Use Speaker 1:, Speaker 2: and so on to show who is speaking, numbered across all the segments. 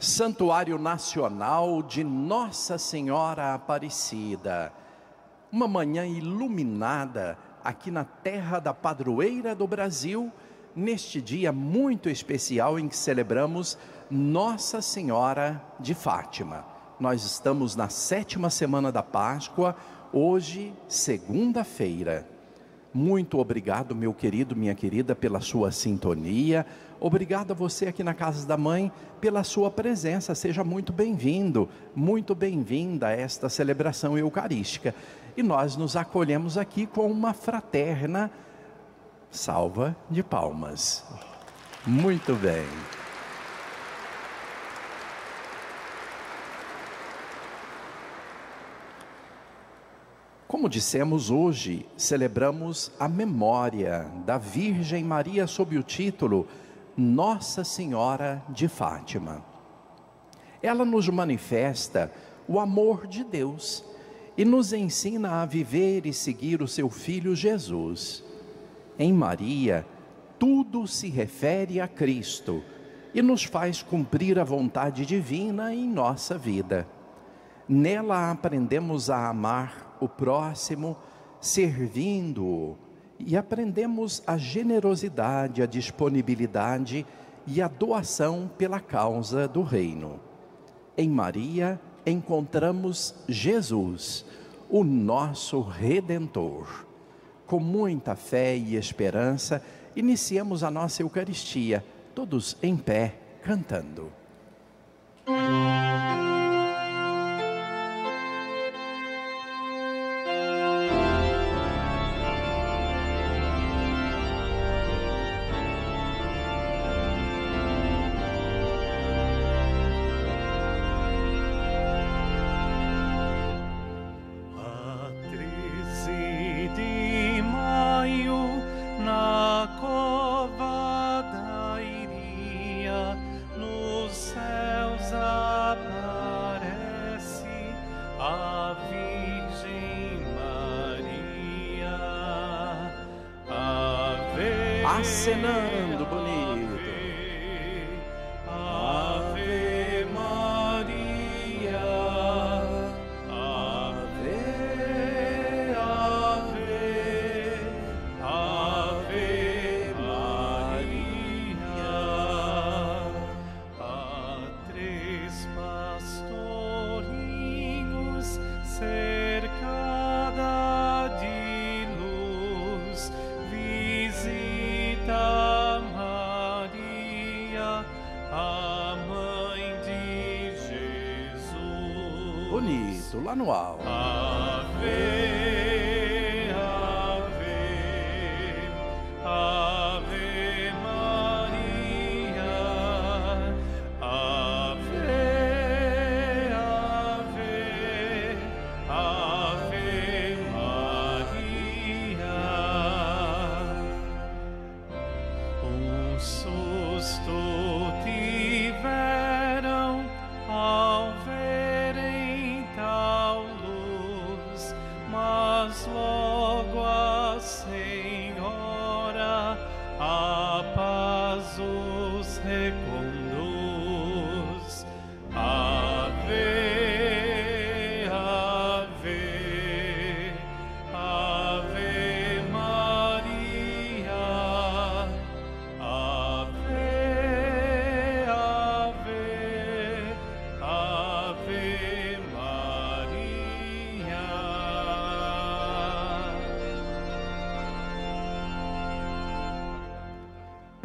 Speaker 1: Santuário Nacional de Nossa Senhora Aparecida. Uma manhã iluminada aqui na terra da padroeira do Brasil, neste dia muito especial em que celebramos Nossa Senhora de Fátima. Nós estamos na sétima semana da Páscoa, hoje, segunda-feira. Muito obrigado, meu querido, minha querida, pela sua sintonia. Obrigado a você aqui na Casa da Mãe pela sua presença. Seja muito bem-vindo, muito bem-vinda a esta celebração eucarística. E nós nos acolhemos aqui com uma fraterna salva de palmas. Muito bem. Como dissemos hoje, celebramos a memória da Virgem Maria sob o título Nossa Senhora de Fátima. Ela nos manifesta o amor de Deus e nos ensina a viver e seguir o seu filho Jesus. Em Maria, tudo se refere a Cristo e nos faz cumprir a vontade divina em nossa vida. Nela aprendemos a amar o próximo, servindo-o, e aprendemos a generosidade, a disponibilidade e a doação pela causa do reino. Em Maria encontramos Jesus, o nosso redentor. Com muita fé e esperança, iniciamos a nossa Eucaristia, todos em pé, cantando. acenando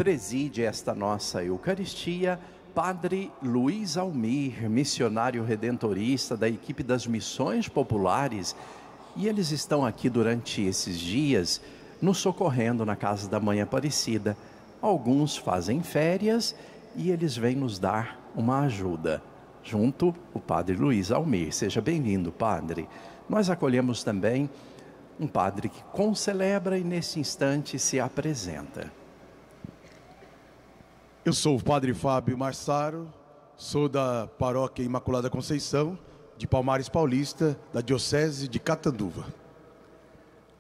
Speaker 1: Preside esta nossa Eucaristia Padre Luiz Almir, missionário redentorista da equipe das Missões Populares, e eles estão aqui durante esses dias nos socorrendo na casa da Mãe Aparecida. Alguns fazem férias e eles vêm nos dar uma ajuda. Junto o Padre Luiz Almir. Seja bem-vindo, Padre. Nós acolhemos também um padre que concelebra e nesse instante se apresenta.
Speaker 2: Eu sou o Padre Fábio Marsaro, sou da Paróquia Imaculada Conceição, de Palmares Paulista, da Diocese de Catanduva.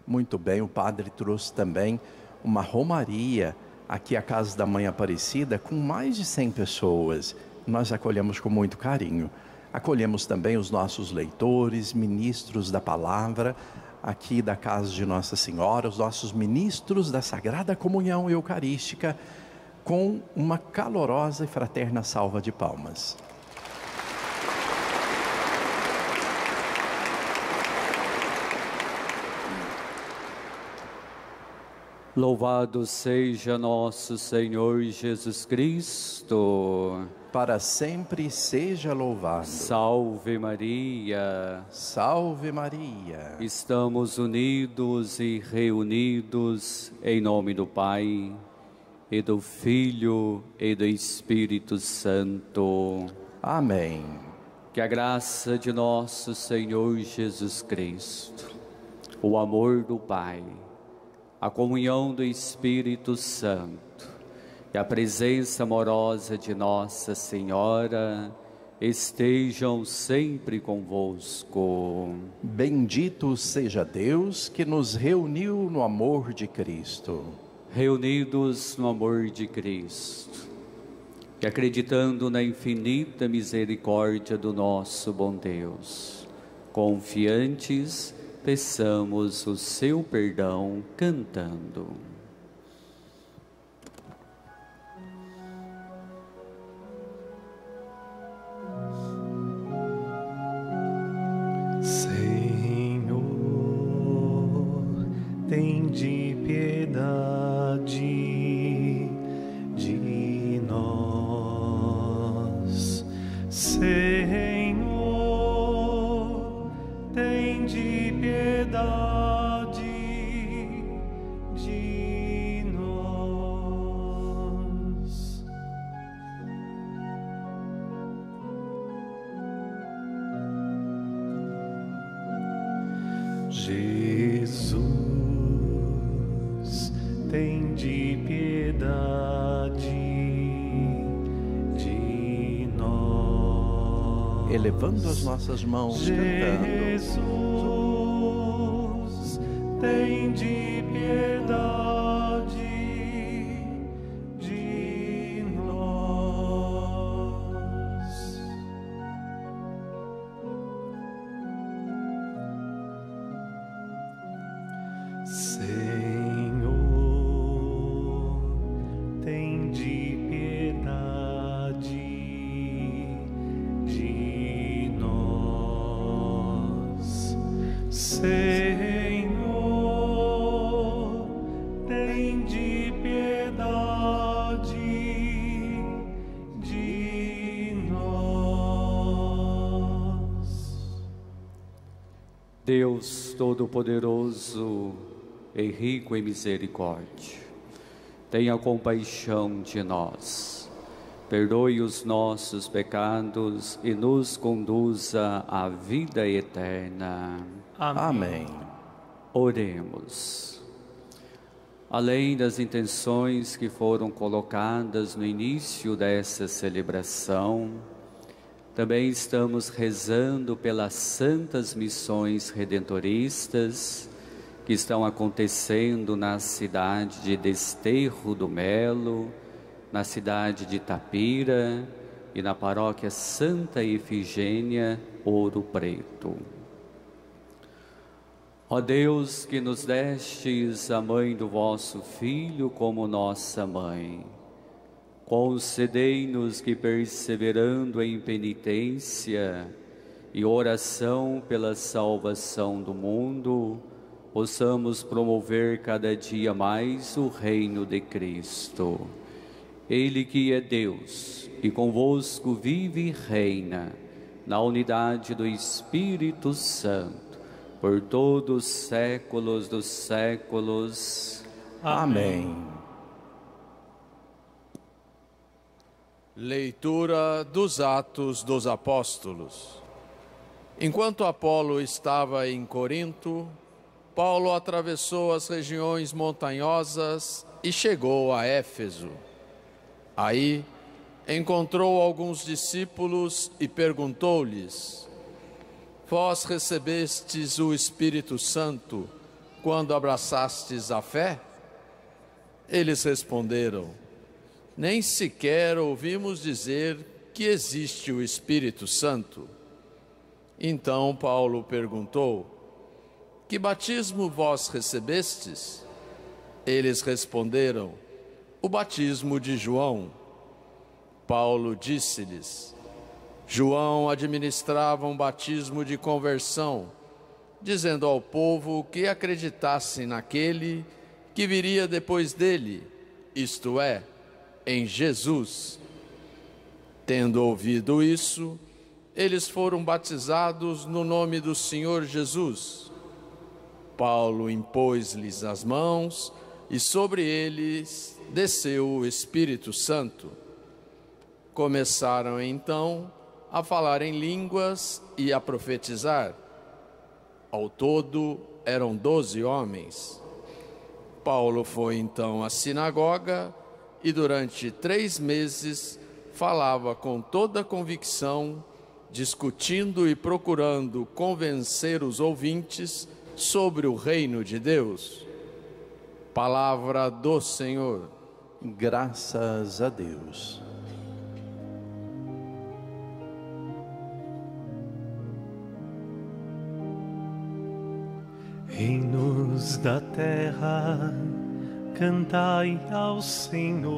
Speaker 1: Muito bem, o padre trouxe também uma romaria aqui à Casa da Mãe Aparecida com mais de 100 pessoas. nós acolhemos com muito carinho. Acolhemos também os nossos leitores, ministros da palavra, aqui da casa de Nossa Senhora, os nossos ministros da Sagrada Comunhão Eucarística, com uma calorosa e fraterna salva de palmas.
Speaker 3: Louvado seja nosso Senhor Jesus Cristo.
Speaker 1: Para sempre seja louvado.
Speaker 3: Salve Maria.
Speaker 1: Salve Maria.
Speaker 3: Estamos unidos e reunidos em nome do Pai e do Filho e do Espírito Santo.
Speaker 1: Amém.
Speaker 3: Que a graça de nosso Senhor Jesus Cristo, o amor do Pai, a comunhão do Espírito Santo e a presença amorosa de Nossa Senhora estejam sempre convosco.
Speaker 1: Bendito seja Deus que nos reuniu no amor de Cristo.
Speaker 3: Reunidos no amor de Cristo, que acreditando na infinita misericórdia do nosso bom Deus, confiantes, peçamos o seu perdão cantando.
Speaker 4: Senhor, de nós. Senhor, tem de piedade de nós.
Speaker 1: Elevando as nossas mãos, cantando.
Speaker 4: Jesus, tem de
Speaker 3: Todo-Poderoso e rico em misericórdia, tenha compaixão de nós, perdoe os nossos pecados e nos conduza à vida eterna.
Speaker 1: Amém.
Speaker 3: Oremos. Além das intenções que foram colocadas no início dessa celebração, também estamos rezando pelas santas missões redentoristas que estão acontecendo na cidade de Desterro do Melo, na cidade de Tapira e na paróquia Santa Efigênia, Ouro Preto. Ó Deus, que nos destes a mãe do vosso Filho como nossa mãe, concedei-nos que, perseverando em penitência e oração pela salvação do mundo, possamos promover cada dia mais o reino de Cristo. Ele que é Deus e convosco vive e reina, na unidade do Espírito Santo, por todos os séculos dos séculos.
Speaker 1: Amém.
Speaker 5: Leitura dos Atos dos Apóstolos. Enquanto Apolo estava em Corinto, Paulo atravessou as regiões montanhosas e chegou a Éfeso. Aí encontrou alguns discípulos e perguntou-lhes: Vós recebestes o Espírito Santo quando abraçastes a fé? Eles responderam: Nem sequer ouvimos dizer que existe o Espírito Santo? Então Paulo perguntou: Que batismo vós recebestes? Eles responderam: O batismo de João. Paulo disse-lhes: João administrava um batismo de conversão, dizendo ao povo que acreditassem naquele que viria depois dele, isto é, em Jesus. Tendo ouvido isso, eles foram batizados no nome do Senhor Jesus. Paulo impôs-lhes as mãos e sobre eles desceu o Espírito Santo. Começaram então a falar em línguas e a profetizar. Ao todo eram doze homens. Paulo foi então à sinagoga e durante três meses falava com toda convicção, discutindo e procurando convencer os ouvintes sobre o reino de Deus. Palavra do Senhor.
Speaker 1: Graças a Deus.
Speaker 4: Reinos da terra, cantai ao Senhor.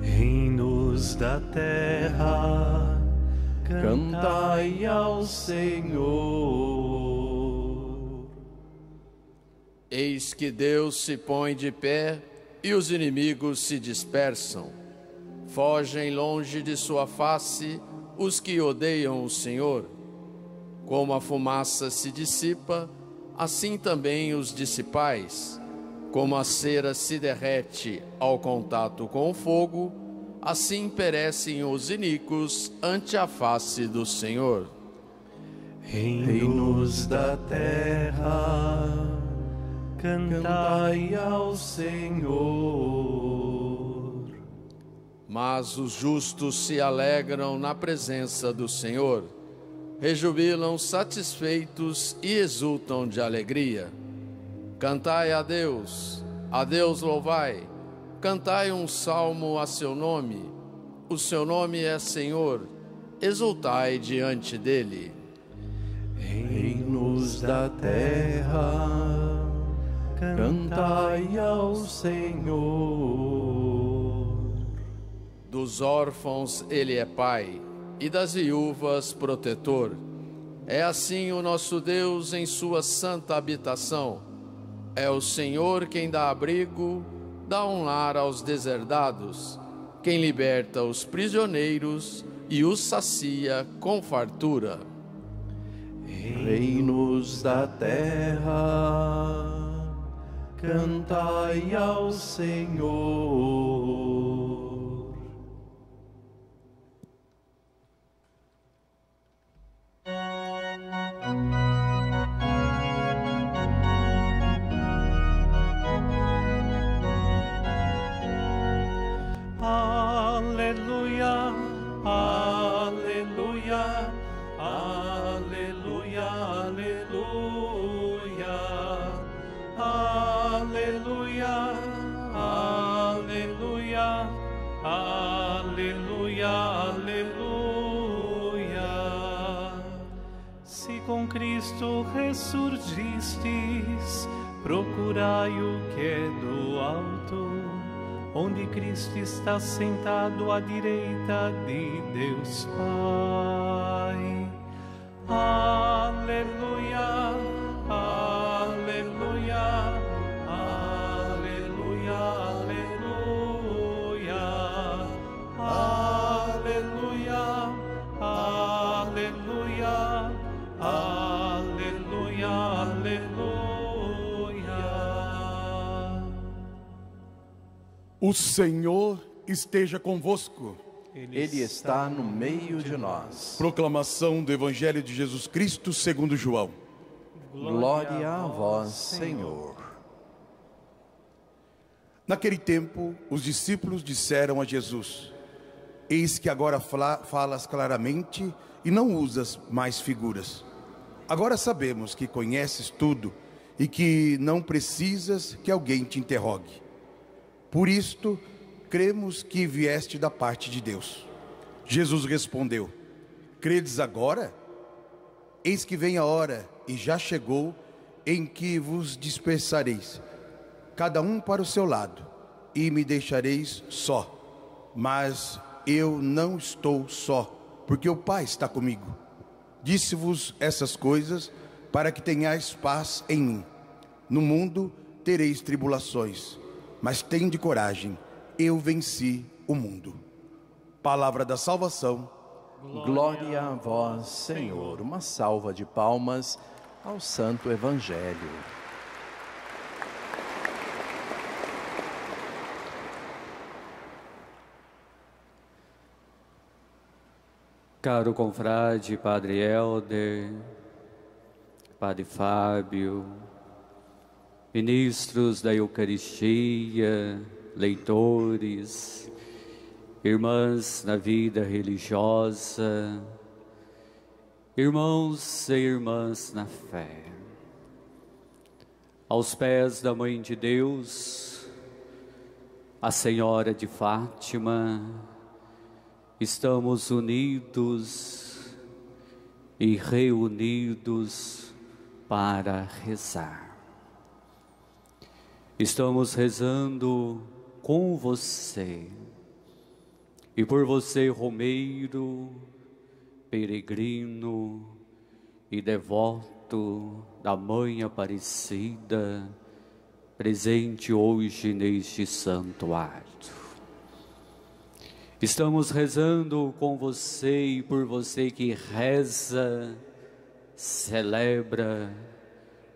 Speaker 4: Reinos da terra,
Speaker 1: Cantai ao Senhor.
Speaker 5: Eis que Deus se põe de pé e os inimigos se dispersam. Fogem longe de sua face os que odeiam o Senhor. Como a fumaça se dissipa, assim também os dissipais. Como a cera se derrete ao contato com o fogo, assim perecem os iníquos ante a face do Senhor.
Speaker 1: Reinos da terra, cantai ao Senhor.
Speaker 5: Mas os justos se alegram na presença do Senhor, rejubilam satisfeitos e exultam de alegria. Cantai a Deus, a Deus louvai, cantai um salmo a seu nome. O seu nome é Senhor, exultai diante dele.
Speaker 1: Reinos da terra, cantai ao Senhor.
Speaker 5: Dos órfãos ele é pai, e das viúvas protetor. É assim o nosso Deus em sua santa habitação. É o Senhor quem dá abrigo, dá um lar aos deserdados, quem liberta os prisioneiros e os sacia com fartura.
Speaker 1: Reinos da terra, cantai ao Senhor.
Speaker 4: Cristo ressurgistes, procurai o que é do alto onde Cristo está sentado à direita de Deus Pai. Aleluia, aleluia, aleluia, aleluia, aleluia,
Speaker 2: O Senhor esteja convosco.
Speaker 1: Ele está no meio de nós.
Speaker 2: Proclamação do Evangelho de Jesus Cristo segundo João.
Speaker 1: Glória a vós, Senhor.
Speaker 2: Naquele tempo, os discípulos disseram a Jesus: Eis que agora fala- falas claramente e não usas mais figuras. Agora sabemos que conheces tudo e que não precisas que alguém te interrogue. Por isto, cremos que vieste da parte de Deus. Jesus respondeu: Credes agora? Eis que vem a hora, e já chegou, em que vos dispersareis, cada um para o seu lado, e me deixareis só. Mas eu não estou só, porque o Pai está comigo. Disse-vos essas coisas para que tenhais paz em mim. No mundo tereis tribulações, mas tende coragem, eu venci o mundo. Palavra da salvação.
Speaker 1: Glória a vós, Senhor. Uma salva de palmas ao Santo Evangelho.
Speaker 3: Caro confrade, Padre Helder, Padre Fábio, ministros da Eucaristia, leitores, irmãs na vida religiosa, irmãos e irmãs na fé. Aos pés da Mãe de Deus, a Senhora de Fátima, estamos unidos e reunidos para rezar. Estamos rezando com você e por você, Romeiro, peregrino e devoto da Mãe Aparecida, presente hoje neste santuário. Estamos rezando com você e por você que reza, celebra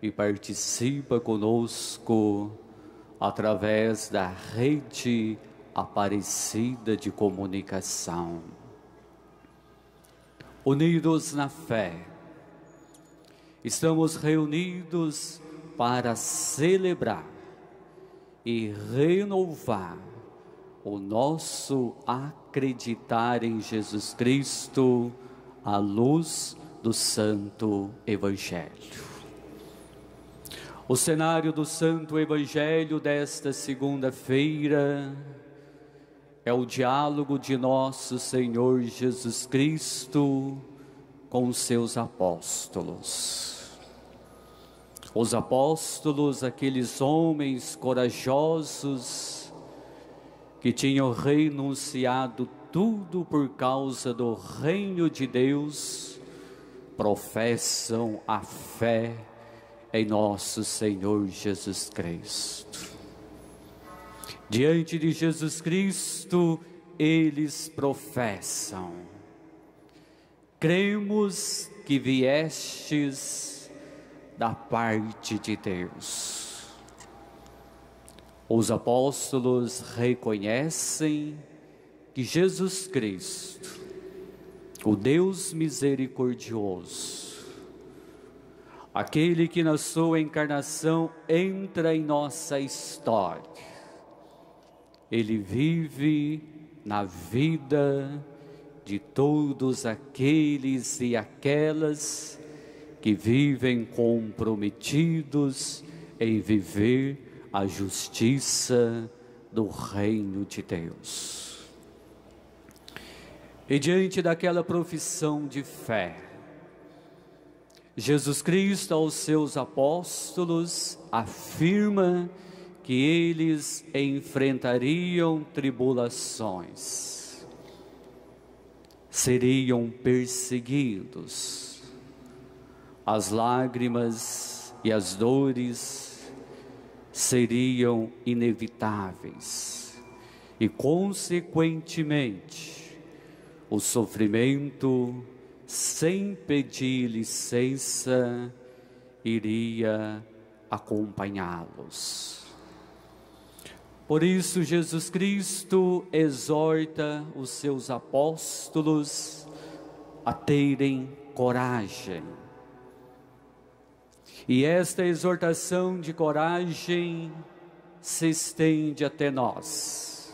Speaker 3: e participa conosco através da rede Aparecida de comunicação. Unidos na fé, estamos reunidos para celebrar e renovar o nosso acreditar em Jesus Cristo à luz do Santo Evangelho. O cenário do Santo Evangelho desta segunda-feira é o diálogo de nosso Senhor Jesus Cristo com os seus apóstolos. Os apóstolos, aqueles homens corajosos, que tinham renunciado tudo por causa do reino de Deus, professam a fé em nosso Senhor Jesus Cristo. Diante de Jesus Cristo, eles professam: cremos que viestes da parte de Deus os apóstolos reconhecem que Jesus Cristo, o Deus misericordioso, aquele que na sua encarnação entra em nossa história, ele vive na vida de todos aqueles e aquelas que vivem comprometidos em viver a justiça do reino de Deus. E diante daquela profissão de fé, Jesus Cristo aos seus apóstolos afirma que eles enfrentariam tribulações, seriam perseguidos, as lágrimas e as dores seriam inevitáveis e, consequentemente, o sofrimento, sem pedir licença, iria acompanhá-los. Por isso, Jesus Cristo exorta os seus apóstolos a terem coragem e esta exortação de coragem se estende até nós,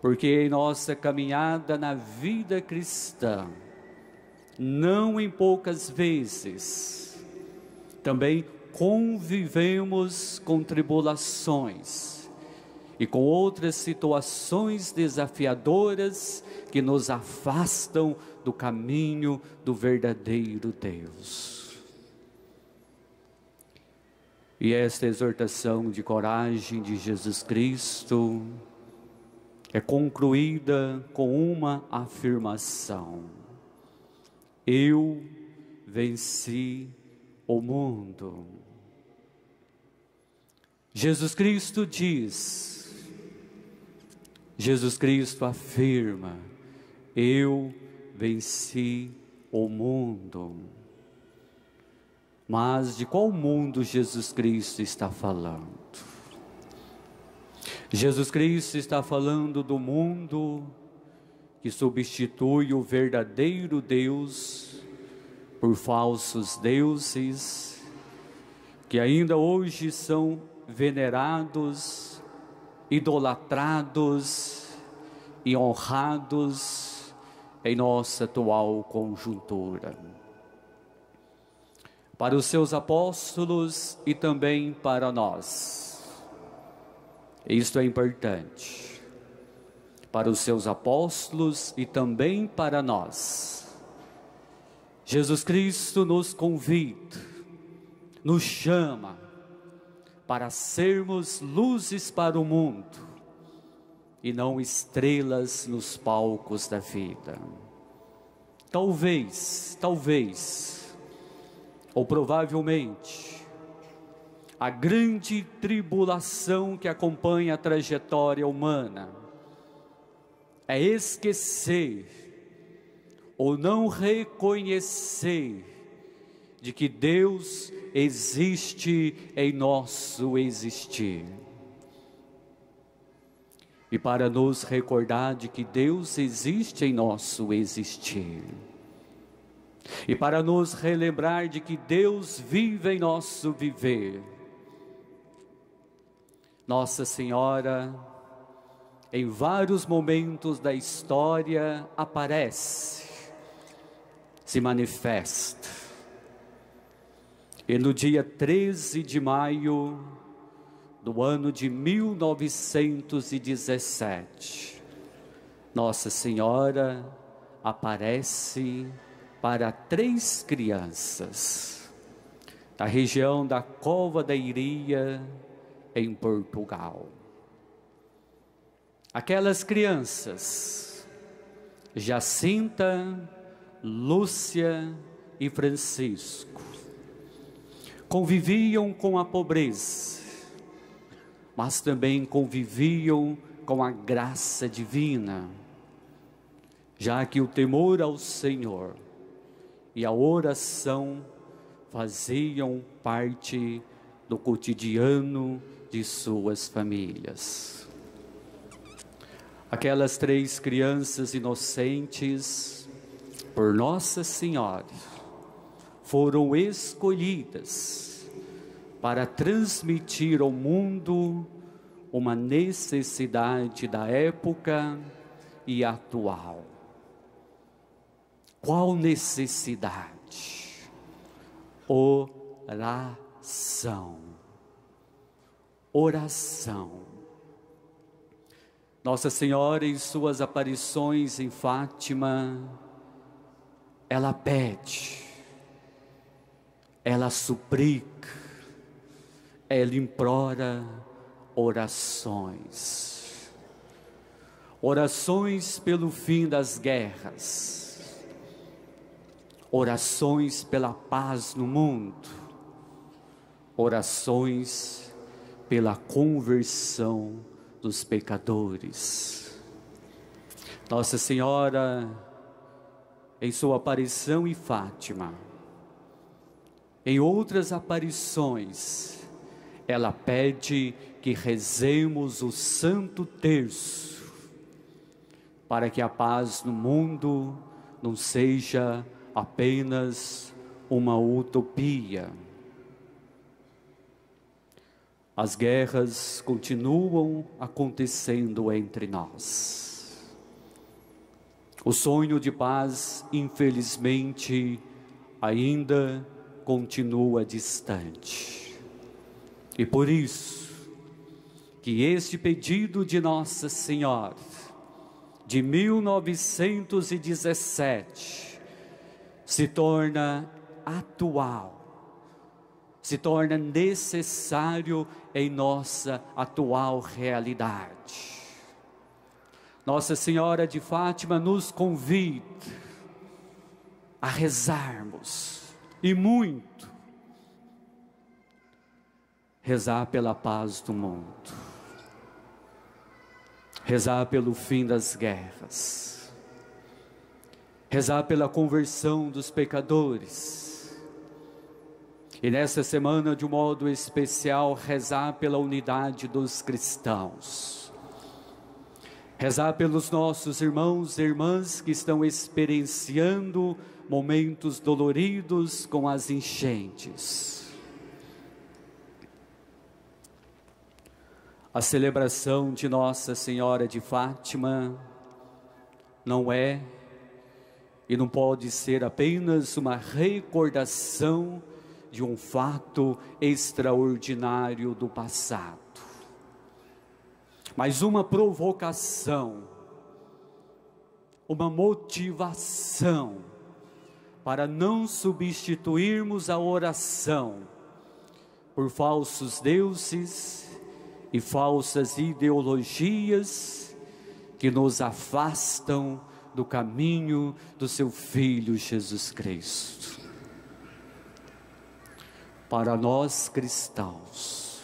Speaker 3: porque em nossa caminhada na vida cristã, não em poucas vezes, também convivemos com tribulações e com outras situações desafiadoras que nos afastam do caminho do verdadeiro Deus. E esta exortação de coragem de Jesus Cristo é concluída com uma afirmação: Eu venci o mundo. Jesus Cristo diz, Jesus Cristo afirma: Eu venci o mundo. Mas de qual mundo Jesus Cristo está falando? Jesus Cristo está falando do mundo que substitui o verdadeiro Deus por falsos deuses, que ainda hoje são venerados, idolatrados e honrados em nossa atual conjuntura. Para os seus apóstolos e também para nós. Isto é importante. Para os seus apóstolos e também para nós. Jesus Cristo nos convida, nos chama para sermos luzes para o mundo e não estrelas nos palcos da vida. Talvez, talvez, ou provavelmente, a grande tribulação que acompanha a trajetória humana é esquecer ou não reconhecer de que Deus existe em nosso existir. E para nos recordar de que Deus existe em nosso existir. E para nos relembrar de que Deus vive em nosso viver. Nossa Senhora, em vários momentos da história, aparece, se manifesta e no dia 13 de maio do ano de 1917, Nossa Senhora aparece para três crianças da região da Cova da Iria, em Portugal. Aquelas crianças, Jacinta, Lúcia e Francisco, conviviam com a pobreza, mas também conviviam com a graça divina, já que o temor ao Senhor e a oração faziam parte do cotidiano de suas famílias. Aquelas três crianças inocentes, por Nossa Senhora, foram escolhidas para transmitir ao mundo uma necessidade da época e atual. Qual necessidade? Oração. Oração. Nossa Senhora, em suas aparições em Fátima, ela pede ela suplica, ela implora orações. Orações pelo fim das guerras, orações pela paz no mundo, orações pela conversão dos pecadores. Nossa Senhora, em sua aparição em Fátima, em outras aparições, ela pede que rezemos o Santo Terço, para que a paz no mundo não seja apenas uma utopia. As guerras continuam acontecendo entre nós. O sonho de paz, infelizmente, ainda continua distante. E por isso que este pedido de Nossa Senhora, de 1917, se torna atual, se torna necessário em nossa atual realidade. Nossa Senhora de Fátima nos convida a rezarmos e muito rezar pela paz do mundo, rezar pelo fim das guerras, rezar pela conversão dos pecadores. E nessa semana, de um modo especial, rezar pela unidade dos cristãos Rezar pelos nossos irmãos e irmãs que estão experienciando momentos doloridos com as enchentes. A celebração de Nossa Senhora de Fátima não é e não pode ser apenas uma recordação de um fato extraordinário do passado mas uma provocação, uma motivação para não substituirmos a oração por falsos deuses e falsas ideologias que nos afastam do caminho do seu Filho Jesus Cristo. Para nós cristãos,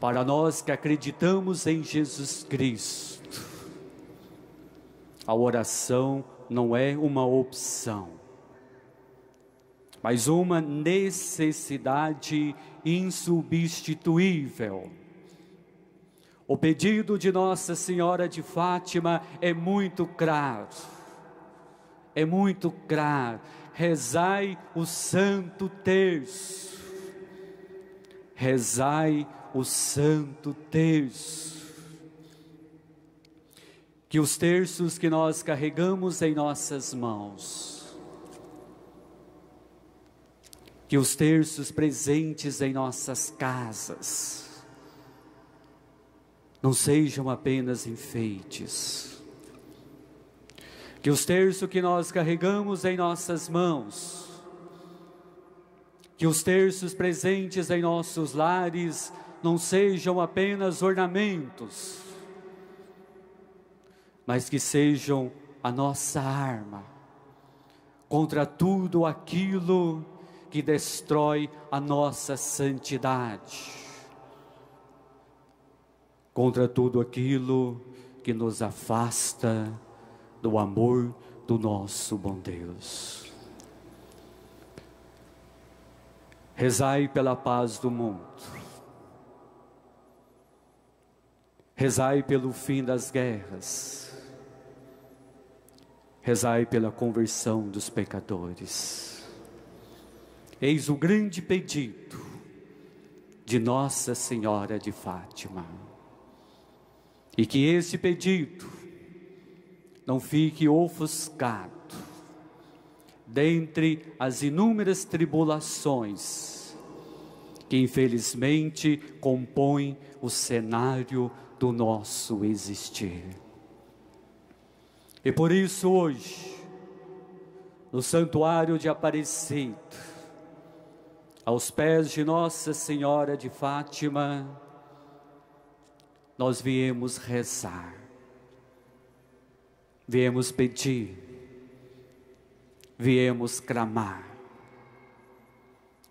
Speaker 3: para nós que acreditamos em Jesus Cristo, a oração não é uma opção, mas uma necessidade insubstituível. O pedido de Nossa Senhora de Fátima é muito claro, é muito claro. Rezai o Santo Terço, rezai o Santo Terço. Que os terços que nós carregamos em nossas mãos, que os terços presentes em nossas casas, não sejam apenas enfeites, que os terços que nós carregamos em nossas mãos, que os terços presentes em nossos lares não sejam apenas ornamentos, mas que sejam a nossa arma contra tudo aquilo que destrói a nossa santidade, contra tudo aquilo que nos afasta do amor do nosso bom Deus. Rezai pela paz do mundo Rezai pelo fim das guerras. Rezai pela conversão dos pecadores. Eis o grande pedido de Nossa Senhora de Fátima. E que esse pedido não fique ofuscado dentre as inúmeras tribulações que infelizmente compõem o cenário do nosso existir. E por isso hoje, no santuário de Aparecida, aos pés de Nossa Senhora de Fátima, nós viemos rezar, viemos pedir, viemos clamar.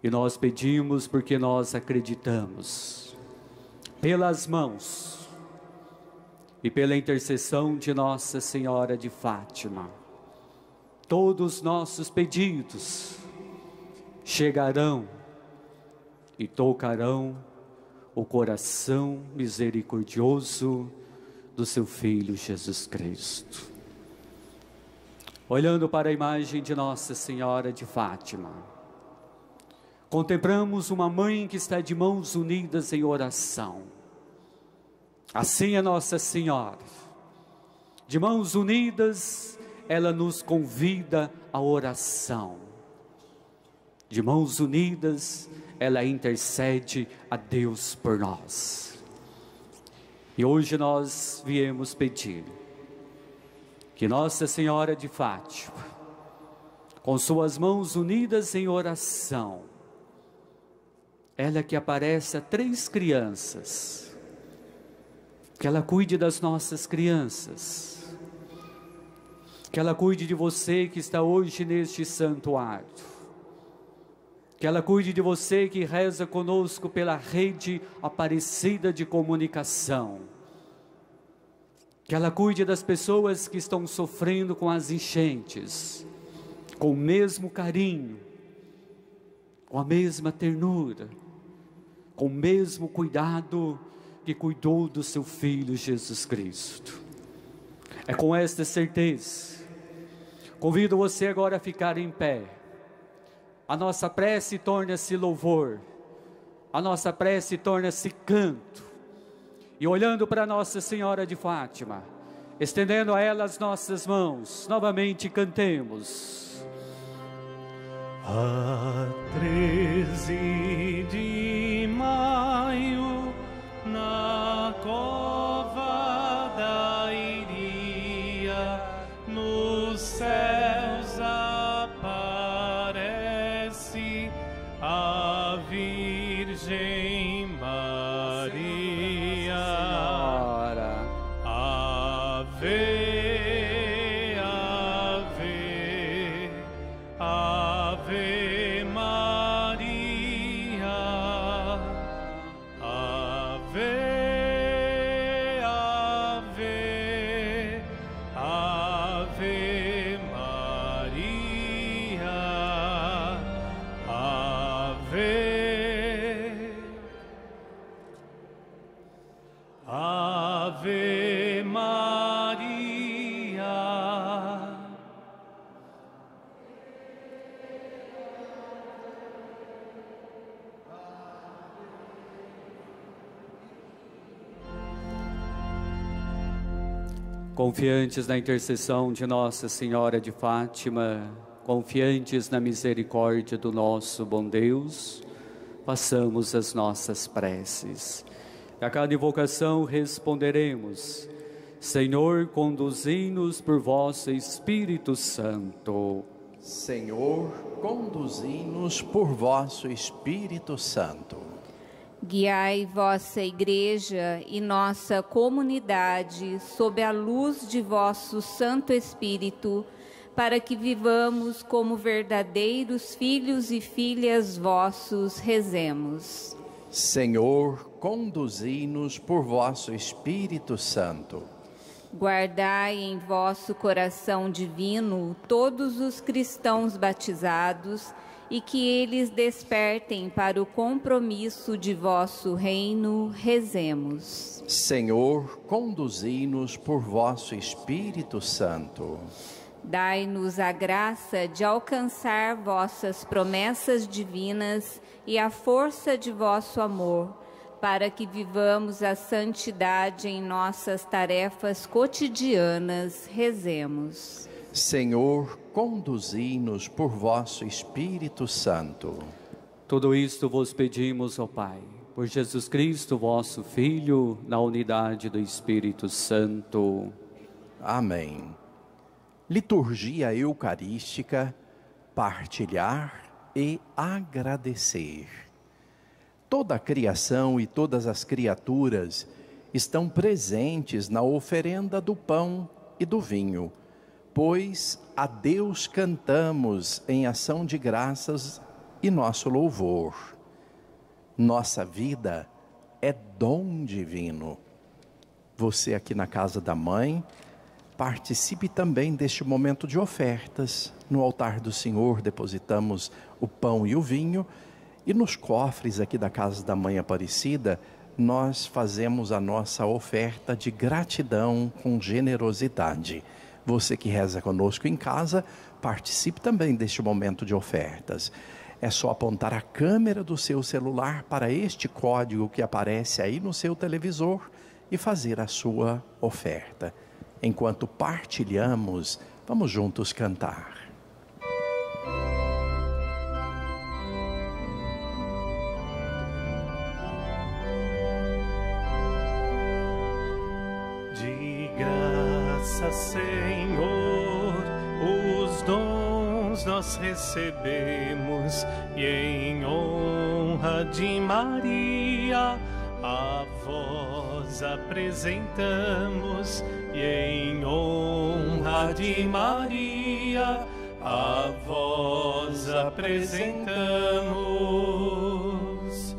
Speaker 3: E nós pedimos porque nós acreditamos, pelas mãos e pela intercessão de Nossa Senhora de Fátima, todos os nossos pedidos chegarão e tocarão o coração misericordioso do seu Filho Jesus Cristo. Olhando para a imagem de Nossa Senhora de Fátima, contemplamos uma mãe que está de mãos unidas em oração Assim é Nossa Senhora. De mãos unidas, ela nos convida à oração. De mãos unidas, ela intercede a Deus por nós. E hoje nós viemos pedir que Nossa Senhora de Fátima, com suas mãos unidas em oração, ela que aparece a três crianças, que ela cuide das nossas crianças, que ela cuide de você que está hoje neste santuário, que ela cuide de você que reza conosco pela rede Aparecida de Comunicação, que ela cuide das pessoas que estão sofrendo com as enchentes, com o mesmo carinho, com a mesma ternura, com o mesmo cuidado que cuidou do seu filho Jesus Cristo. É com esta certeza, convido você agora a ficar em pé. A nossa prece torna-se louvor, a nossa prece torna-se canto. E olhando para Nossa Senhora de Fátima, estendendo a ela as nossas mãos, novamente cantemos.
Speaker 4: A treze de maio, na cova
Speaker 3: confiantes na intercessão de Nossa Senhora de Fátima, confiantes na misericórdia do nosso bom Deus, façamos as nossas preces. A cada invocação responderemos: Senhor, conduzi-nos por vosso Espírito Santo.
Speaker 1: Senhor, conduzi-nos por vosso Espírito Santo.
Speaker 6: Guiai vossa Igreja e nossa comunidade sob a luz de vosso Santo Espírito, para que vivamos como verdadeiros filhos e filhas vossos, rezemos.
Speaker 1: Senhor, conduzi-nos por vosso Espírito Santo.
Speaker 6: Guardai em vosso coração divino todos os cristãos batizados e que eles despertem para o compromisso de vosso reino, rezemos.
Speaker 1: Senhor, conduzi-nos por vosso Espírito Santo.
Speaker 6: Dai-nos a graça de alcançar vossas promessas divinas e a força de vosso amor, para que vivamos a santidade em nossas tarefas cotidianas. Rezemos.
Speaker 1: Senhor, conduzi-nos por vosso Espírito Santo.
Speaker 3: Tudo isto vos pedimos, ó Pai, por Jesus Cristo, vosso Filho, na unidade do Espírito Santo.
Speaker 1: Amém. Liturgia Eucarística, partilhar e agradecer. Toda a criação e todas as criaturas estão presentes na oferenda do pão e do vinho, pois a Deus cantamos em ação de graças e nosso louvor. Nossa vida é dom divino. Você aqui na casa da mãe, participe também deste momento de ofertas. No altar do Senhor depositamos o pão e o vinho, e nos cofres aqui da casa da mãe Aparecida, nós fazemos a nossa oferta de gratidão com generosidade. Você que reza conosco em casa, participe também deste momento de ofertas. É só apontar a câmera do seu celular para este código que aparece aí no seu televisor e fazer a sua oferta. Enquanto partilhamos, vamos juntos cantar.
Speaker 4: Recebemos e em honra de Maria a vós apresentamos e em honra de Maria a vós apresentamos.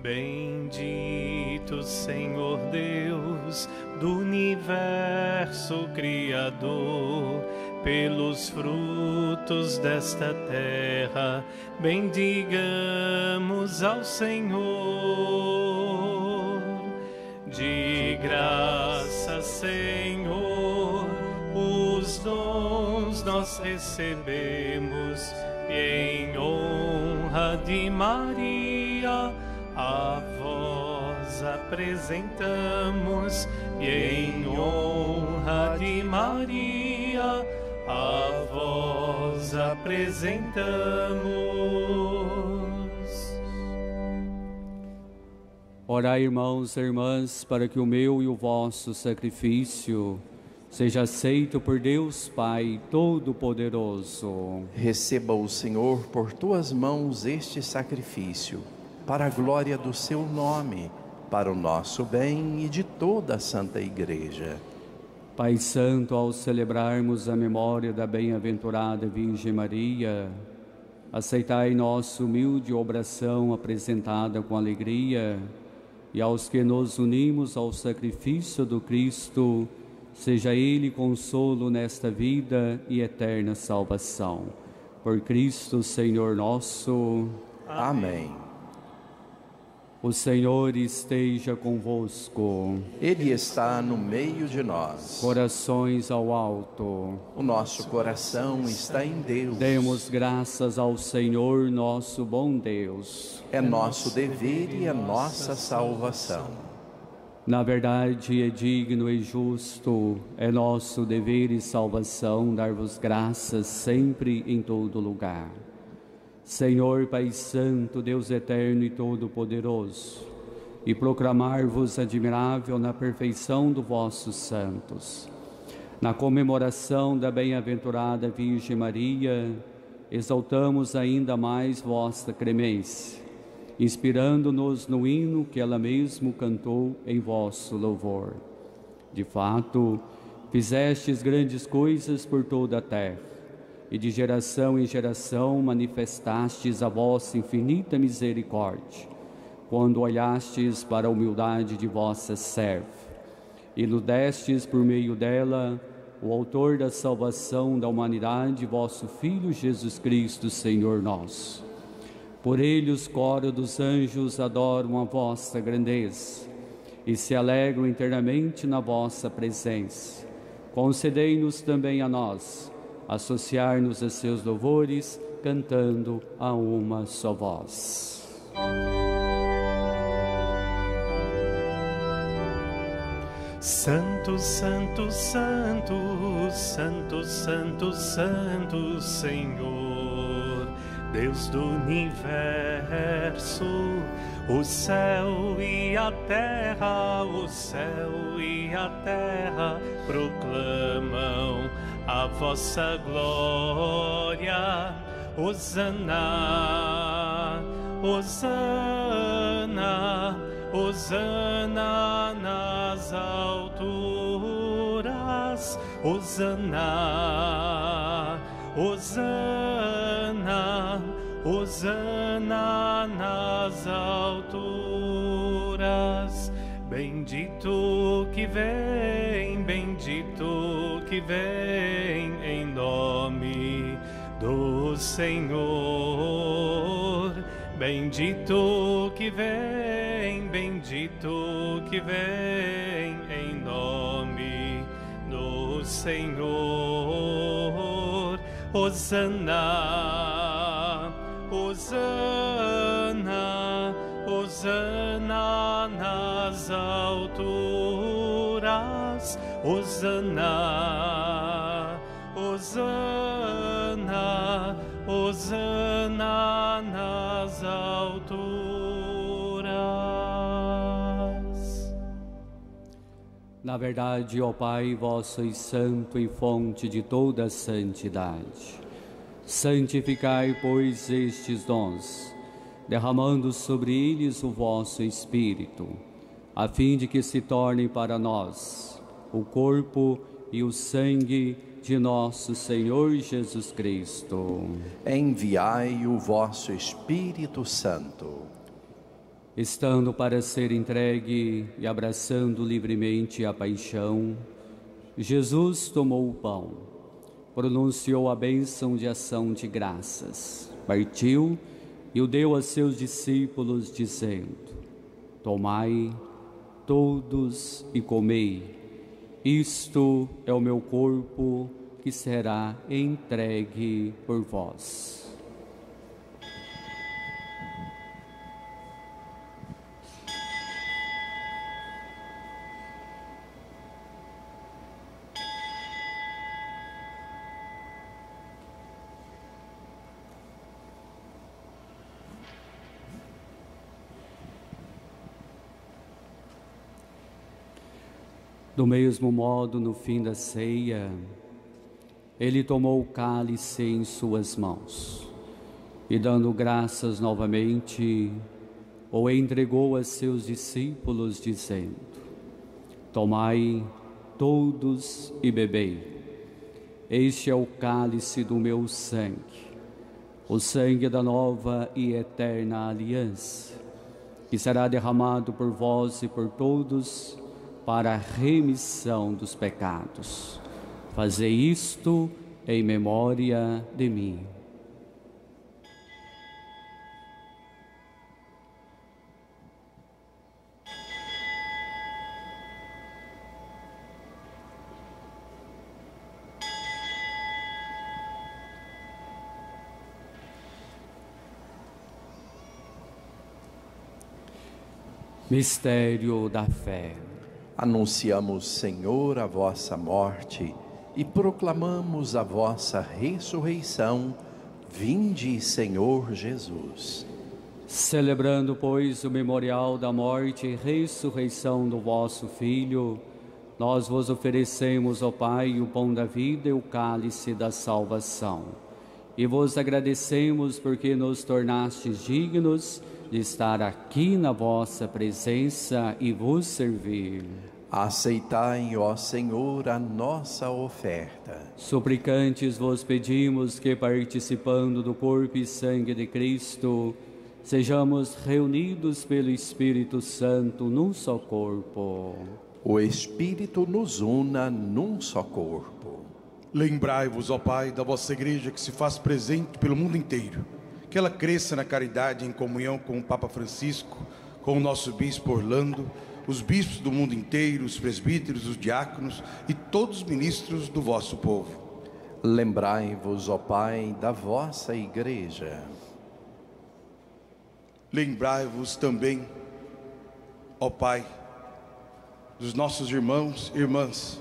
Speaker 4: Bendito Senhor Deus do universo Criador, pelos frutos desta terra, bendigamos ao Senhor. De graça, Senhor, os dons nós recebemos e em honra de Maria a vós apresentamos e em honra de Maria a vós apresentamos.
Speaker 3: Orai, irmãos e irmãs, para que o meu e o vosso sacrifício seja aceito por Deus Pai Todo-Poderoso.
Speaker 1: Receba o Senhor por tuas mãos este sacrifício, para a glória do seu nome, para o nosso bem e de toda a Santa Igreja.
Speaker 3: Pai Santo, ao celebrarmos a memória da bem-aventurada Virgem Maria, aceitai nossa humilde obração apresentada com alegria, e aos que nos unimos ao sacrifício do Cristo, seja Ele consolo nesta vida e eterna salvação. Por Cristo, Senhor nosso.
Speaker 1: Amém.
Speaker 3: O Senhor esteja convosco.
Speaker 1: Ele está no meio de nós.
Speaker 3: Corações ao alto.
Speaker 1: O nosso coração está em Deus.
Speaker 3: Demos graças ao Senhor, nosso bom Deus.
Speaker 1: É nosso dever e é nossa salvação.
Speaker 3: Na verdade, é digno e justo, é nosso dever e salvação dar-vos graças sempre em todo lugar. Senhor Pai Santo, Deus eterno e todo-poderoso, e proclamar-vos admirável na perfeição dos vossos santos. Na comemoração da bem-aventurada Virgem Maria, exaltamos ainda mais vossa clemência, inspirando-nos no hino que ela mesmo cantou em vosso louvor. De fato, fizestes grandes coisas por toda a terra e de geração em geração manifestastes a vossa infinita misericórdia, quando olhastes para a humildade de vossa serva, e destes por meio dela o autor da salvação da humanidade, vosso Filho Jesus Cristo, Senhor nosso. Por ele os coros dos anjos adoram a vossa grandeza e se alegram internamente na vossa presença. Concedei-nos também a nós associar-nos a seus louvores, cantando a uma só voz.
Speaker 4: Santo, Santo, Santo, Santo, Santo, Santo, Senhor, Deus do universo, o céu e a terra, o céu e a terra proclamam a vossa glória. Hosana, Hosana, Hosana nas alturas. Hosana, Hosana, Hosana nas alturas. Bendito que vem, bendito que vem em nome do Senhor. Bendito que vem, bendito que vem em nome do Senhor. Hosana, Hosana, Hosana nas alturas. Hosana, Hosana, Hosana nas alturas.
Speaker 3: Na verdade, ó Pai, vós sois santo e fonte de toda santidade. Santificai, pois, estes dons, derramando sobre eles o vosso Espírito, a fim de que se tornem para nós o corpo e o sangue de nosso Senhor Jesus Cristo.
Speaker 1: Enviai o vosso Espírito Santo
Speaker 3: estando para ser entregue e abraçando livremente a paixão, Jesus tomou o pão, pronunciou a bênção de ação de graças, partiu e o deu a seus discípulos, dizendo: Tomai todos e comei, isto é o meu corpo que será entregue por vós. Do mesmo modo, no fim da ceia, ele tomou o cálice em suas mãos e, dando graças novamente, o entregou a seus discípulos, dizendo: Tomai todos e bebei. Este é o cálice do meu sangue, o sangue da nova e eterna aliança, que será derramado por vós e por todos para a remissão dos pecados. Fazei isto em memória de mim. Mistério da fé.
Speaker 1: Anunciamos, Senhor, a vossa morte e proclamamos a vossa ressurreição. Vinde, Senhor Jesus.
Speaker 3: Celebrando, pois, o memorial da morte e ressurreição do vosso Filho, nós vos oferecemos, ó Pai, o pão da vida e o cálice da salvação. E vos agradecemos porque nos tornastes dignos de estar aqui na vossa presença e vos servir.
Speaker 1: Aceitai, ó Senhor, a nossa oferta.
Speaker 3: Suplicantes vos pedimos que, participando do corpo e sangue de Cristo, sejamos reunidos pelo Espírito Santo num só corpo.
Speaker 1: O Espírito nos una num só corpo.
Speaker 2: Lembrai-vos, ó Pai, da vossa igreja que se faz presente pelo mundo inteiro. Que ela cresça na caridade em comunhão com o Papa Francisco, com o nosso bispo Orlando os bispos do mundo inteiro, os presbíteros, os diáconos e todos os ministros do vosso povo.
Speaker 1: Lembrai-vos, ó Pai, da vossa igreja.
Speaker 2: Lembrai-vos também, ó Pai, dos nossos irmãos e irmãs.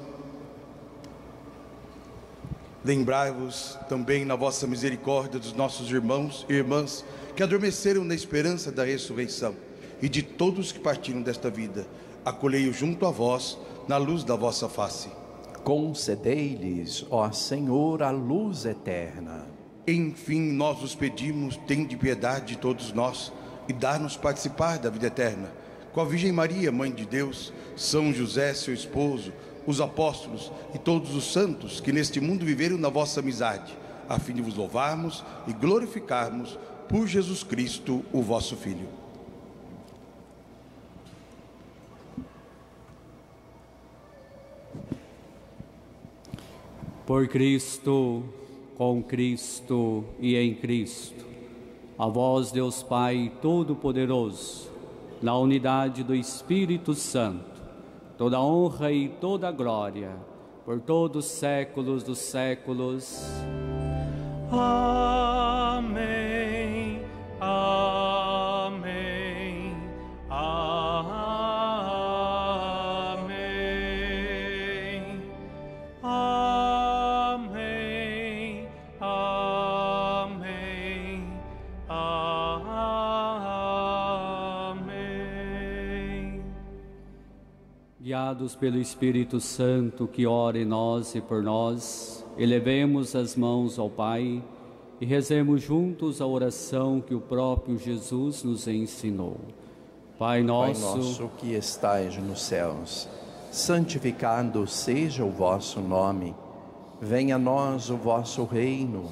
Speaker 2: Lembrai-vos também na vossa misericórdia dos nossos irmãos e irmãs que adormeceram na esperança da ressurreição e de todos que partiram desta vida. Acolhei-o junto a vós, na luz da vossa face.
Speaker 1: Concedei-lhes, ó Senhor, a luz eterna.
Speaker 2: Enfim, nós os pedimos, tende piedade de todos nós e dá-nos participar da vida eterna. Com a Virgem Maria, Mãe de Deus, São José, seu esposo, os apóstolos e todos os santos que neste mundo viveram na vossa amizade, a fim de vos louvarmos e glorificarmos por Jesus Cristo, o vosso Filho.
Speaker 3: Por Cristo, com Cristo e em Cristo. A vós, Deus Pai Todo-Poderoso, na unidade do Espírito Santo, toda honra e toda glória, por todos os séculos dos séculos.
Speaker 4: Amém. Amém.
Speaker 3: Guiados pelo Espírito Santo que ora em nós e por nós, elevemos as mãos ao Pai e rezemos juntos a oração que o próprio Jesus nos ensinou. Pai nosso,
Speaker 1: Pai nosso que estais nos céus, santificado seja o vosso nome. Venha a nós o vosso reino.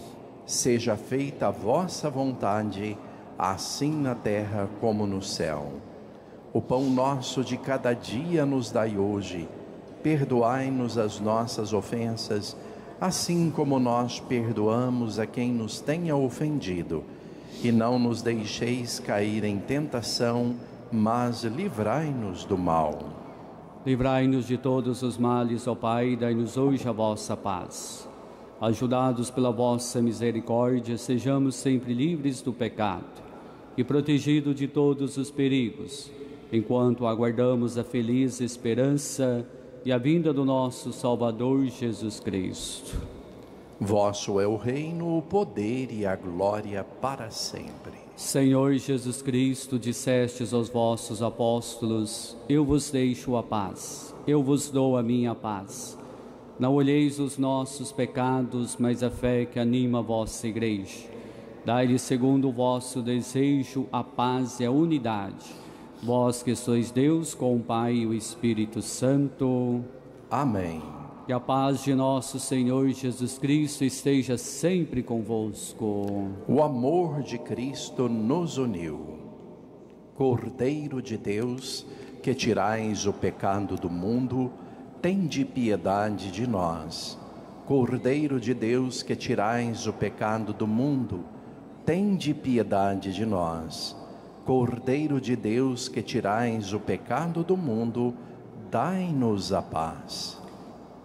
Speaker 1: Seja feita a vossa vontade, assim na terra como no céu. O pão nosso de cada dia nos dai hoje. Perdoai-nos as nossas ofensas, assim como nós perdoamos a quem nos tenha ofendido. E não nos deixeis cair em tentação, mas livrai-nos do mal.
Speaker 3: Livrai-nos de todos os males, ó Pai, dai-nos hoje a vossa paz. Ajudados pela vossa misericórdia, sejamos sempre livres do pecado e protegidos de todos os perigos enquanto aguardamos a feliz esperança e a vinda do nosso Salvador Jesus Cristo.
Speaker 1: Vosso é o reino, o poder e a glória para sempre.
Speaker 3: Senhor Jesus Cristo, dissestes aos vossos apóstolos: Eu vos deixo a paz, eu vos dou a minha paz. Não olheis os nossos pecados, mas a fé que anima a vossa igreja. Dai-lhe, segundo o vosso desejo, a paz e a unidade Vós que sois Deus com o Pai e o Espírito Santo.
Speaker 1: Amém.
Speaker 3: Que a paz de nosso Senhor Jesus Cristo esteja sempre convosco.
Speaker 1: O amor de Cristo nos uniu. Cordeiro de Deus, que tirais o pecado do mundo, tende piedade de nós. Cordeiro de Deus, que tirais o pecado do mundo, tende piedade de nós. Cordeiro de Deus que tirais o pecado do mundo, dai-nos a paz.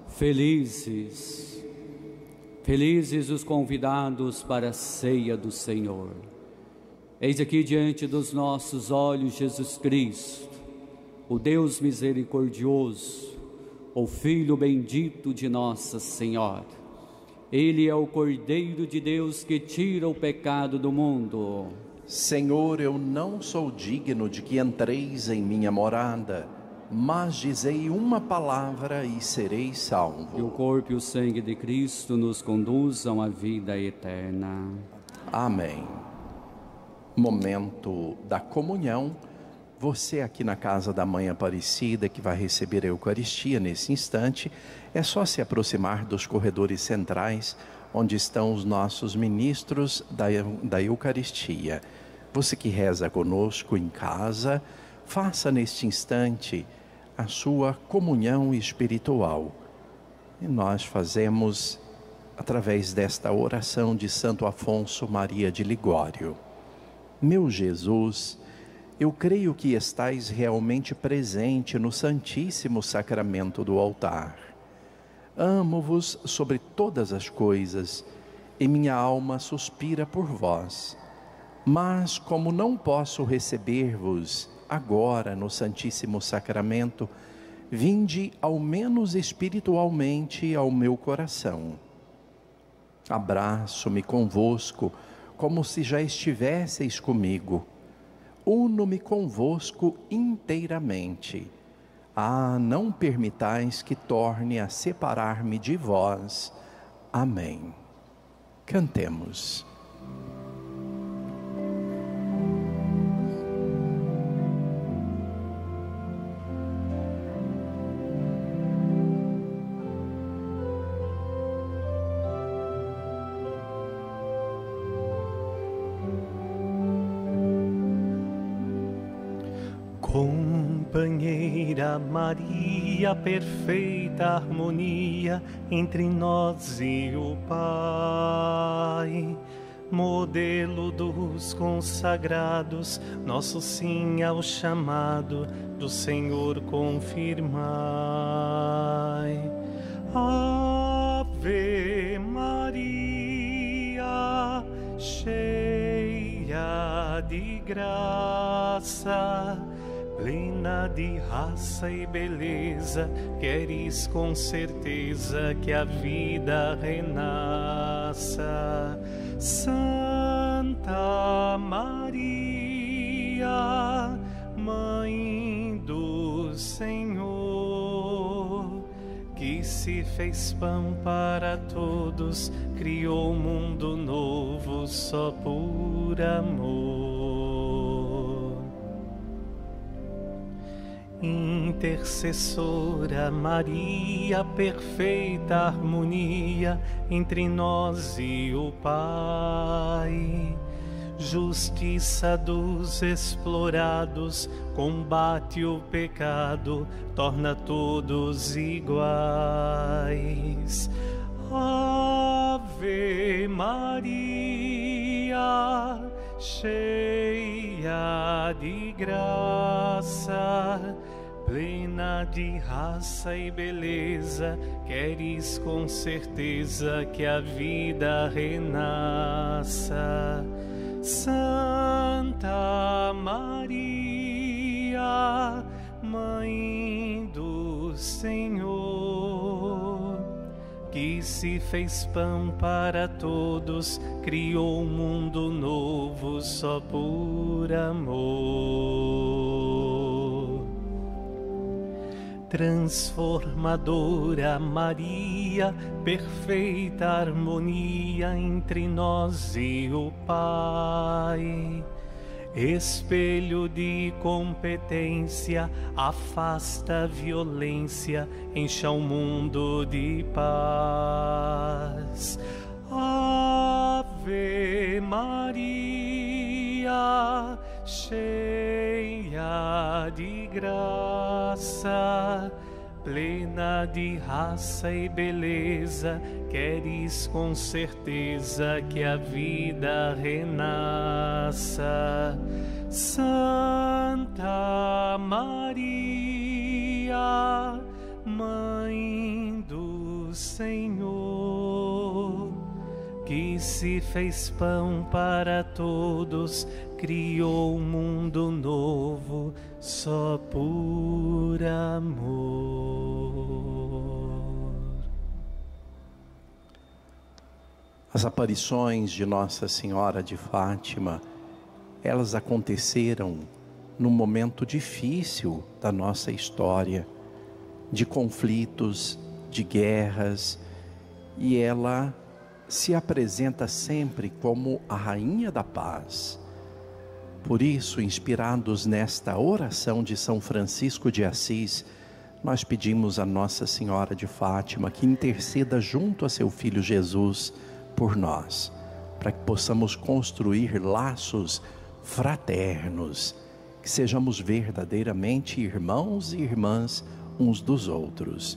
Speaker 3: Felizes, felizes os convidados para a ceia do Senhor. Eis aqui diante dos nossos olhos Jesus Cristo, o Deus misericordioso, o Filho bendito de Nossa Senhora. Ele é o Cordeiro de Deus que tira o pecado do mundo.
Speaker 1: Senhor, eu não sou digno de que entreis em minha morada, mas dizei uma palavra e serei salvo.
Speaker 3: Que o corpo e o sangue de Cristo nos conduzam à vida eterna.
Speaker 1: Amém. Momento da comunhão. Você aqui na casa da Mãe Aparecida que vai receber a Eucaristia nesse instante, é só se aproximar dos corredores centrais onde estão os nossos ministros da, da Eucaristia. Você que reza conosco em casa, faça neste instante a sua comunhão espiritual. E nós fazemos através desta oração de Santo Afonso Maria de Ligório. Meu Jesus, eu creio que estais realmente presente no Santíssimo Sacramento do altar Amo-vos sobre todas as coisas, e minha alma suspira por vós. Mas, como não posso receber-vos agora no Santíssimo Sacramento, vinde ao menos espiritualmente ao meu coração. Abraço-me convosco, como se já estivesseis comigo. Uno-me convosco inteiramente ah, não permitais que torne a separar-me de vós. Amém. Cantemos.
Speaker 4: Maria, perfeita harmonia entre nós e o Pai. Modelo dos consagrados, nosso sim ao chamado do Senhor confirmai. Ave Maria, cheia de graça plena de raça e beleza, queres com certeza que a vida renasça. Santa Maria, Mãe do Senhor se fez pão para todos, criou um mundo novo só por amor. Intercessora Maria, perfeita harmonia entre nós e o Pai justiça dos explorados, combate o pecado, torna todos iguais. Ave Maria, cheia de graça, plena de raça e beleza, queres com certeza que a vida renasça Santa Maria, Mãe do Senhor, que se fez pão para todos, criou um mundo novo só por amor. Transformadora Maria, perfeita harmonia entre nós e o Pai. Espelho de competência, afasta a violência, encha o mundo de paz. Ave Maria, cheia de graça plena de raça e beleza, queres com certeza que a vida renasça. Santa Maria, Mãe do Senhor, que se fez pão para todos, criou um mundo novo só por amor.
Speaker 1: As aparições de Nossa Senhora de Fátima, elas aconteceram num momento difícil da nossa história, de conflitos, de guerras, e ela se apresenta sempre como a rainha da paz por isso, inspirados nesta oração de São Francisco de Assis, nós pedimos a Nossa Senhora de Fátima que interceda junto a seu filho Jesus por nós, para que possamos construir laços fraternos, que sejamos verdadeiramente irmãos e irmãs uns dos outros.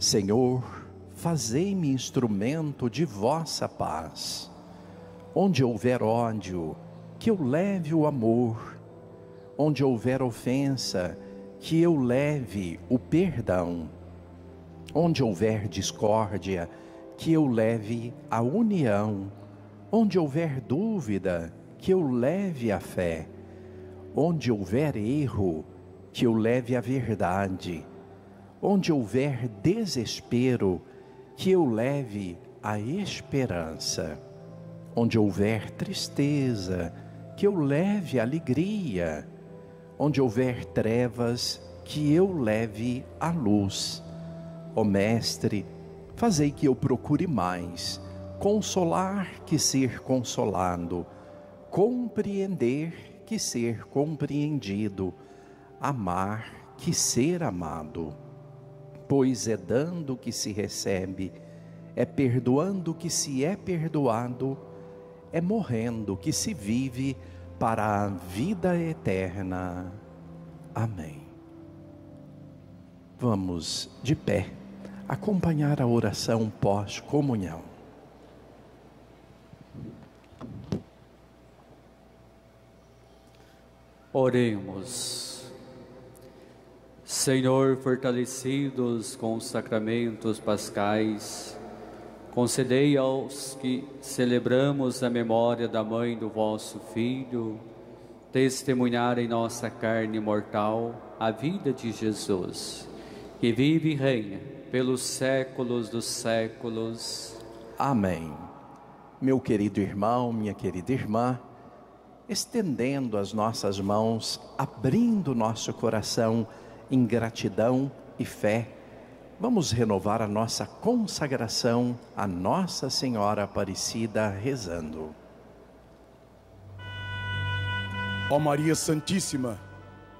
Speaker 1: Senhor, fazei-me instrumento de vossa paz. Onde houver ódio, que eu leve o amor, onde houver ofensa, que eu leve o perdão, onde houver discórdia, que eu leve a união, onde houver dúvida, que eu leve a fé, onde houver erro, que eu leve a verdade, onde houver desespero, que eu leve a esperança, onde houver tristeza, que eu leve alegria, onde houver trevas, que eu leve a luz. Ó Mestre, fazei que eu procure mais. Consolar que ser consolado, compreender que ser compreendido, amar que ser amado. Pois é dando que se recebe, é perdoando que se é perdoado é morrendo que se vive para a vida eterna. Amém. Vamos de pé acompanhar a oração pós-comunhão.
Speaker 3: Oremos. Senhor, fortalecidos com os sacramentos pascais, Concedei aos que celebramos a memória da mãe do vosso Filho, testemunhar em nossa carne mortal a vida de Jesus, que vive e reina pelos séculos dos séculos.
Speaker 1: Amém. Meu querido irmão, minha querida irmã, estendendo as nossas mãos, abrindo nosso coração em gratidão e fé, Vamos renovar a nossa consagração a Nossa Senhora Aparecida rezando.
Speaker 2: Ó Maria Santíssima,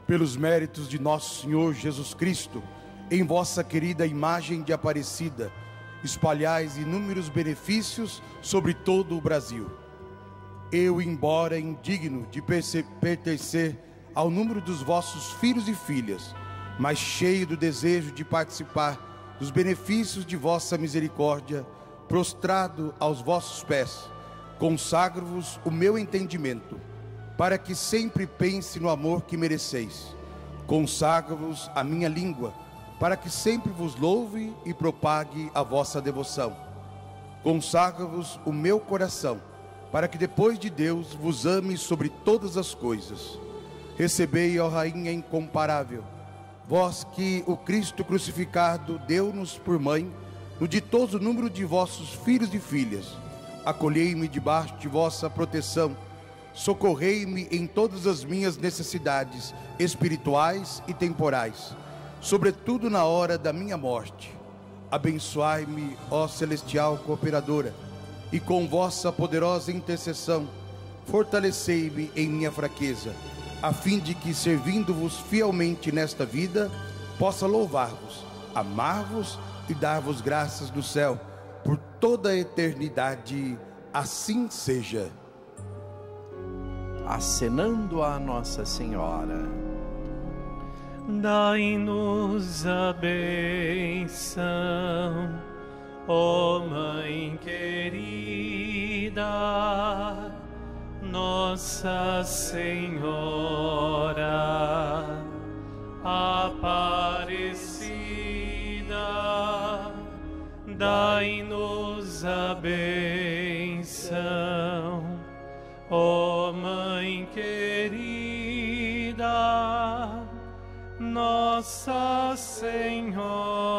Speaker 2: pelos méritos de nosso Senhor Jesus Cristo, em vossa querida imagem de Aparecida, espalhais inúmeros benefícios sobre todo o Brasil. Eu, embora indigno de pertencer ao número dos vossos filhos e filhas, mas cheio do desejo de participar dos benefícios de vossa misericórdia, prostrado aos vossos pés, consagro-vos o meu entendimento, para que sempre pense no amor que mereceis. Consagro-vos a minha língua, para que sempre vos louve e propague a vossa devoção. Consagro-vos o meu coração, para que depois de Deus vos ame sobre todas as coisas. Recebei, ó Rainha incomparável, vós que o Cristo crucificado deu-nos por mãe, no ditoso número de vossos filhos e filhas, acolhei-me debaixo de vossa proteção, socorrei-me em todas as minhas necessidades espirituais e temporais, sobretudo na hora da minha morte. Abençoai-me, ó celestial cooperadora, e com vossa poderosa intercessão, fortalecei-me em minha fraqueza a fim de que, servindo-vos fielmente nesta vida, possa louvar-vos, amar-vos e dar-vos graças do céu por toda a eternidade. Assim seja.
Speaker 1: Acenando a Nossa Senhora.
Speaker 4: Dai-nos a benção, ó Mãe querida nossa Senhora Aparecida, dai-nos a benção, ó Mãe querida, Nossa Senhora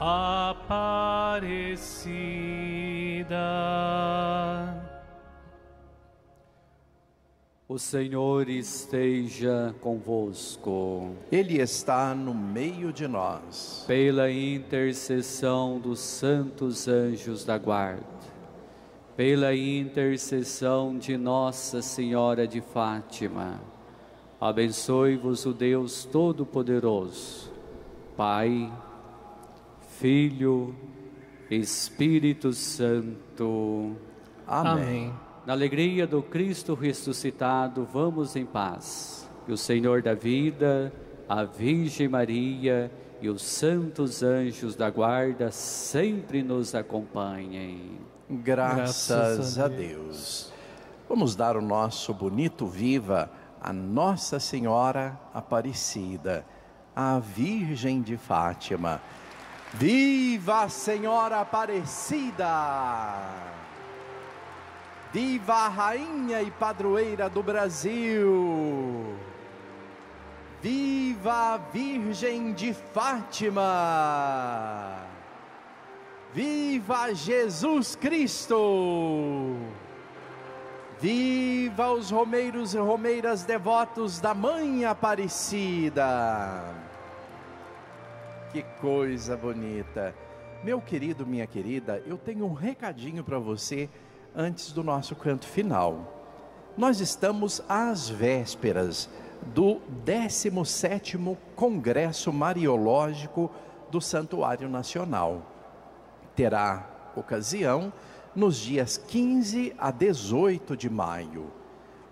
Speaker 4: Aparecida.
Speaker 3: O Senhor esteja convosco.
Speaker 1: Ele está no meio de nós.
Speaker 3: Pela intercessão dos santos anjos da guarda, pela intercessão de Nossa Senhora de Fátima, abençoe-vos o Deus Todo-Poderoso, Pai, Filho, Espírito Santo.
Speaker 1: Amém.
Speaker 4: Amém.
Speaker 3: Na alegria do Cristo ressuscitado, vamos em paz. Que o Senhor da vida, a Virgem Maria e os santos anjos da guarda sempre nos acompanhem.
Speaker 1: Graças,
Speaker 4: Graças
Speaker 1: a,
Speaker 4: a
Speaker 1: Deus. Vamos dar o nosso bonito viva a Nossa Senhora Aparecida, a Virgem de Fátima. Viva a Senhora Aparecida! Viva a Rainha e Padroeira do Brasil! Viva a Virgem de Fátima! Viva Jesus Cristo! Viva os romeiros e romeiras devotos da Mãe Aparecida! Que coisa bonita! Meu querido, minha querida, eu tenho um recadinho para você antes do nosso canto final. Nós estamos às vésperas do 17º Congresso Mariológico do Santuário Nacional. Terá ocasião nos dias 15 a 18 de maio.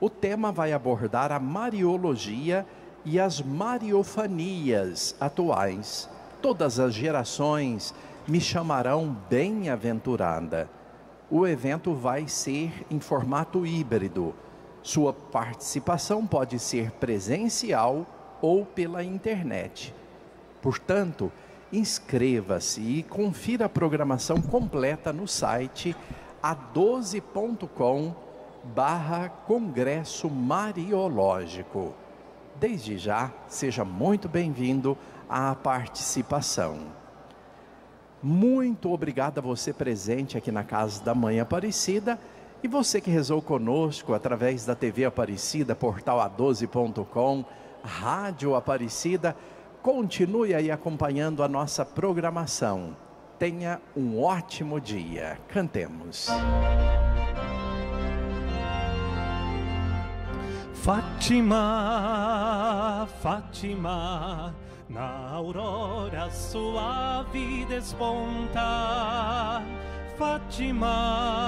Speaker 1: O tema vai abordar a Mariologia e as Mariofanias atuais. Todas as gerações me chamarão bem-aventurada. O evento vai ser em formato híbrido. Sua participação pode ser presencial ou pela internet. Portanto, inscreva-se e confira a programação completa no site a12.com barra Congresso Mariológico. Desde já, seja muito bem-vindo à participação. Muito obrigado a você presente aqui na Casa da Mãe Aparecida e você que rezou conosco através da TV Aparecida, portal a12.com, Rádio Aparecida. Continue aí acompanhando a nossa programação. Tenha um ótimo dia. Cantemos.
Speaker 4: Fátima, Fátima na aurora suave desponta Fátima.